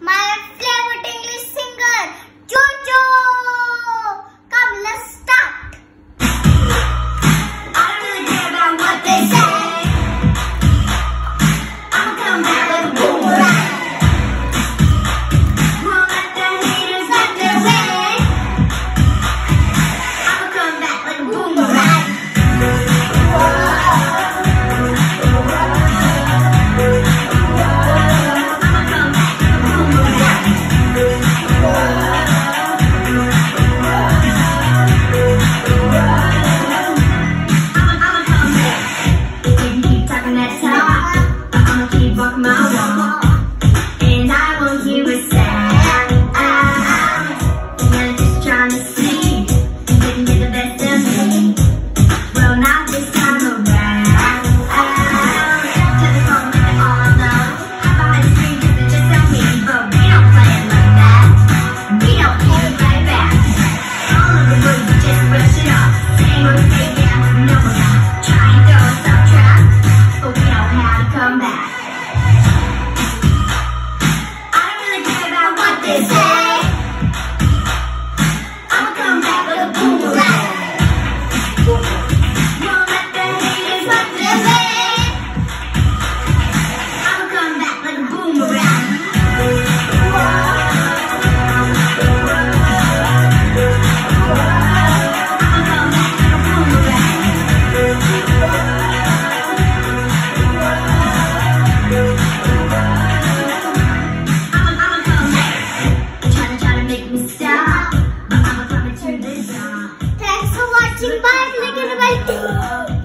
My one. watching. Bye. Like and subscribe.